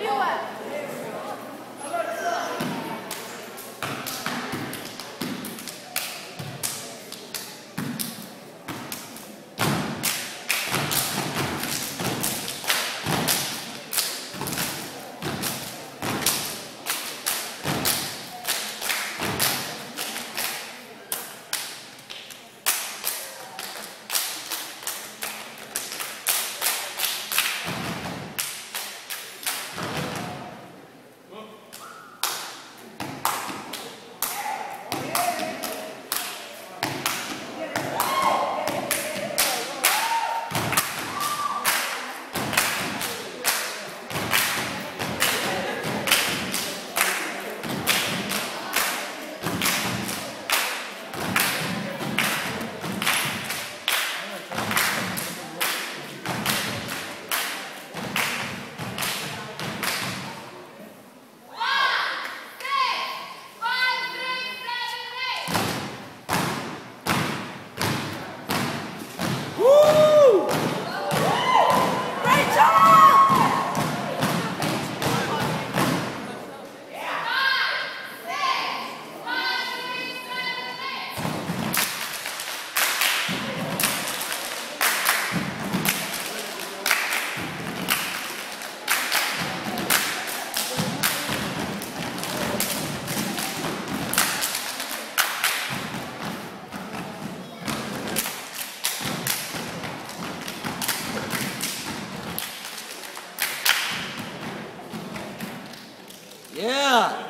Where you at? Yeah.